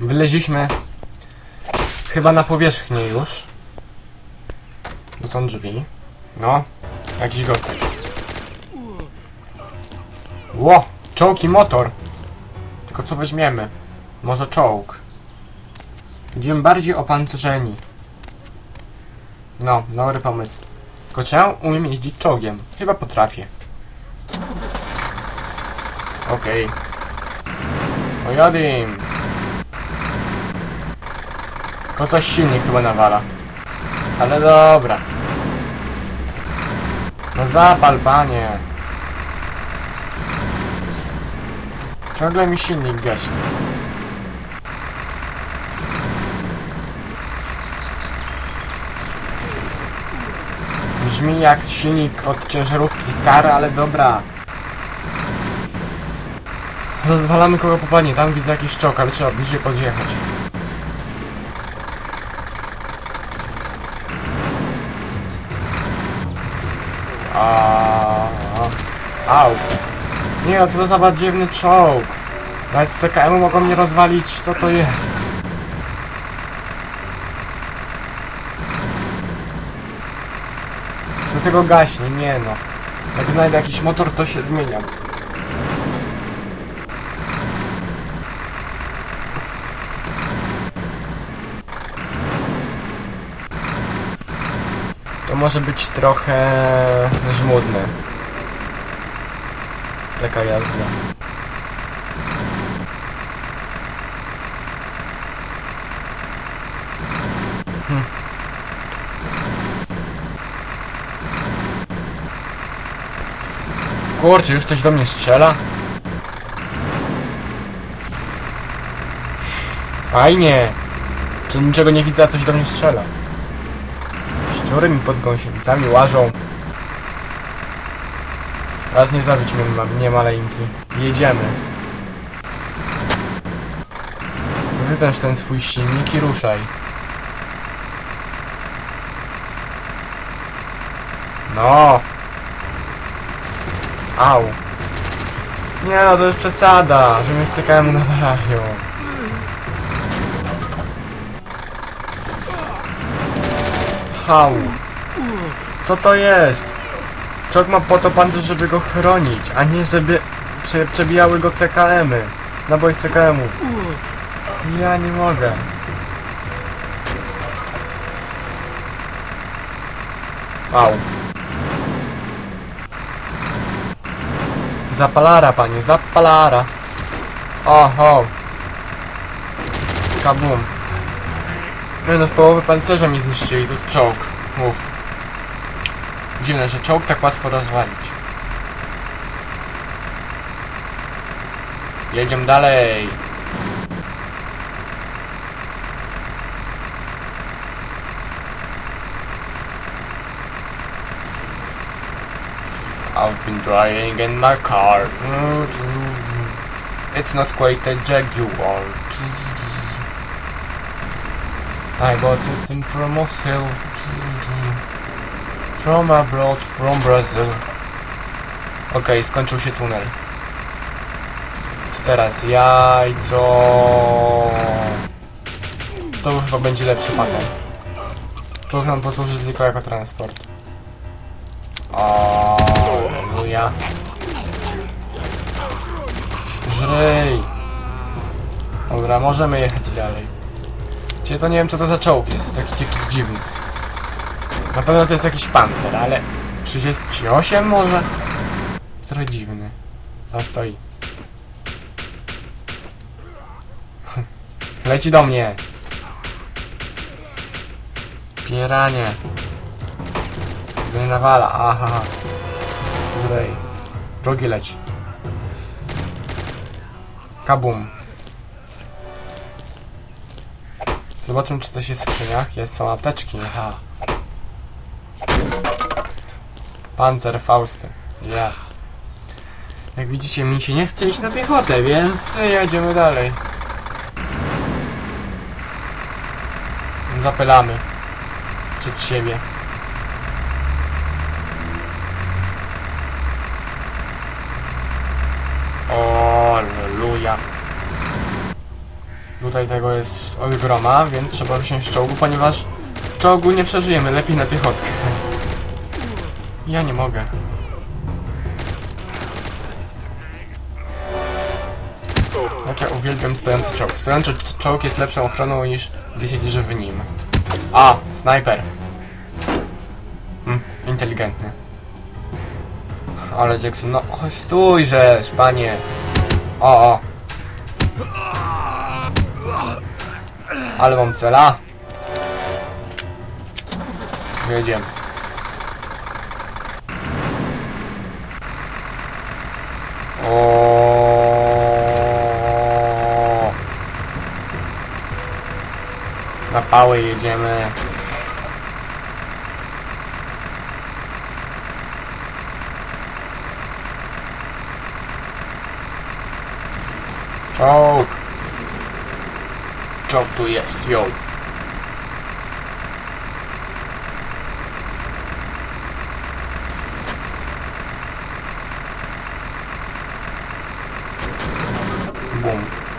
Wyleźliśmy chyba na powierzchnię już. Tu są drzwi. No, jakiś gość. Ło! Czołg i motor! Tylko co weźmiemy? Może czołg. Będziemy bardziej opancerzeni. No, dobry pomysł. Tylko ja umiem jeździć czołgiem? Chyba potrafię. Okej. Okay. Ojadim! Tylko coś silnik chyba nawala. Ale dobra. No zapal, panie. Ciągle mi silnik gaśnie. Brzmi jak silnik od ciężarówki stary, ale dobra. Rozwalamy kogo popadnie, tam widzę jakiś czok, ale trzeba bliżej podjechać. A, Au. Nie, co to za badziewny czołg. Nawet CKM mogą mnie rozwalić, co to jest. Do tego gaśnie, nie no. Jak znajdę jakiś motor, to się zmieniam. To może być trochę żmudne. Taka jazda. Hm. Kurczę, już coś do mnie strzela? Fajnie! Czy niczego nie widzę, a coś do mnie strzela? Szczury mi pod gąsienicami łażą. Raz nie zabić mnie, mnie maleńki. Jedziemy. Wytęż ten swój silnik i ruszaj. No. Au. Nie no, to jest przesada, że mnie z TKM nawalają. Hał. Co to jest? Czok ma po to pancerz, żeby go chronić, a nie żeby prze przebijały go CKM-y. Naboj z CKM-u. Ja nie mogę. Au. Zapalara, panie, zapalara. Oho. Kabum. No, z połowy pancerza mi zniszczyli, to czołg. Mów. Dziwne, że czołg tak łatwo rozwalić. Jedziemy dalej. I've been driving in my car. It's not quite a Jaguar. I got it in Promos Hill. From abroad, from Brazil. Okej, skończył się tunel. Co teraz? Jajco. To chyba będzie lepszy patent. Czołg nam posłuży tylko jako transport. Aleluja. Żryj. Dobra, możemy jechać dalej. Gdzie to nie wiem co to za czołg jest, taki jakiś dziwny. Na pewno to jest jakiś pancer, ale 38 może? Trochę dziwny. Tam stoi. Leci do mnie. Pieranie. Nie nawala, aha. Żrej. Drogi leci. Kabum. Zobaczmy czy coś jest w skrzyniach. Jest, są apteczki, aha. Panzer Fausty. Ja. Jak widzicie, mi się nie chce iść na piechotę, więc jedziemy dalej. Zapylamy. Przed siebie. O, Alleluja. Tutaj tego jest od groma, więc trzeba wziąć czołgu, ponieważ czołgu nie przeżyjemy, lepiej na piechotkę. Ja nie mogę. Jak ja uwielbiam stojący czołg. Stojący czołg jest lepszą ochroną niż gdy siedzisz w nim. A, snajper. Hmm, inteligentny. Ale Jackson, no chodź stójżesz, panie. O, o. Ale mam cela. Jedziemy. Na pałę jedziemy. Czołg. Czołg tu jest, yo. Bum.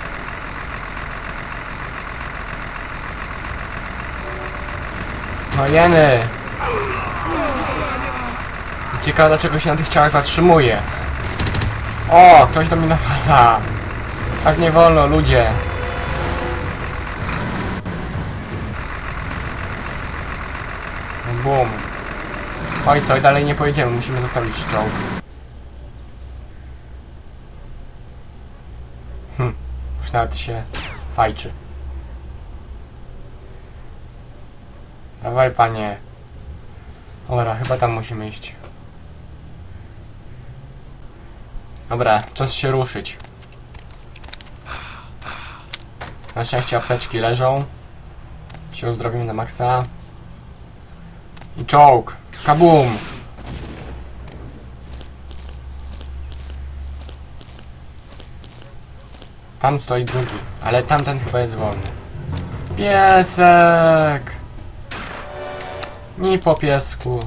No jeny. Ciekawe dlaczego się na tych ciałach zatrzymuje. O, ktoś do mnie nawala. Tak nie wolno, ludzie. Bum. Oj, co, dalej nie pojedziemy, musimy zostawić czołg. Hm, już nawet się fajczy. Dawaj, panie. Dobra, chyba tam musimy iść. Dobra, czas się ruszyć. Na szczęście apteczki leżą. Się uzdrowimy na maksa. I czołg. Kabum! Tam stoi drugi, ale tamten chyba jest wolny. Piesek! Nie po piesku.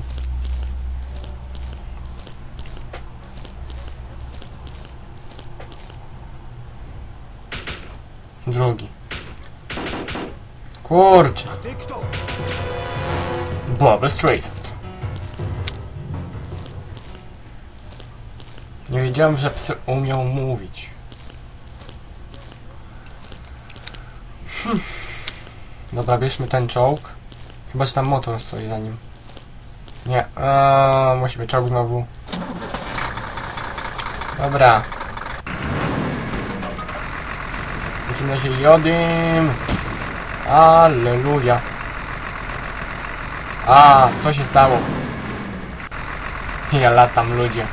Drugi. Kurczę. Bobby Streisand. Nie wiedziałem, że psy umią mówić. Hm. Dobra, bierzmy ten czołg. Chyba, że tam motor stoi za nim. Nie, eee, musi być czołg znowu. Dobra. W takim razie Jodim. Alleluja. A, co się stało? Ja latam, ludzie.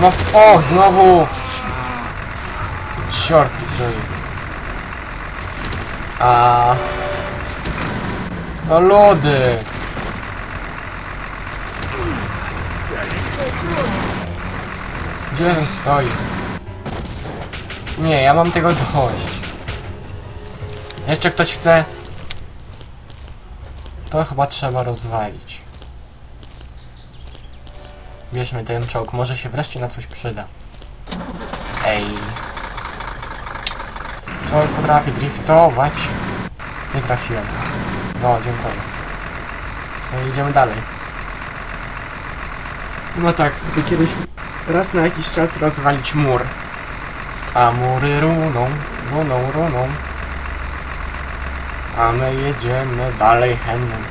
No fuck, znowu! Short pitruj. A. No ludy! Gdzie on stoi? Nie, ja mam tego dość. Jeszcze ktoś chce... To chyba trzeba rozwalić. Bierzmy ten czołg, może się wreszcie na coś przyda. Ej. Czołg potrafi driftować. Nie trafiłem. No, dziękuję. No idziemy dalej. No tak, sobie kiedyś raz na jakiś czas rozwalić mur. A mury runą, runą, runą. A my jedziemy dalej hennem.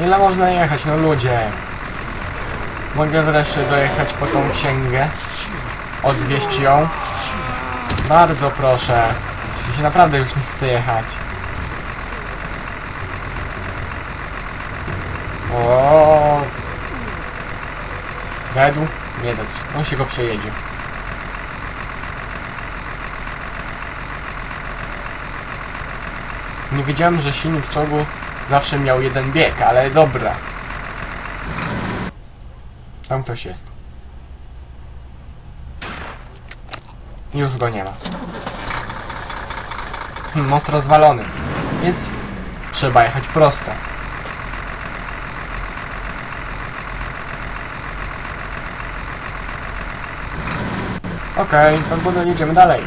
Ile można jechać, no ludzie? Mogę wreszcie dojechać po tą księgę? Odwieźć ją? Bardzo proszę. Mi się naprawdę już nie chce jechać. O. Wedł? Nie dać. On się go przejedzie. Nie wiedziałem, że silnik czołgu zawsze miał jeden bieg, ale dobra. Tam ktoś jest. Już go nie ma. Hmm, most rozwalony. Więc trzeba jechać prosto. Okej, to okay, jedziemy dalej.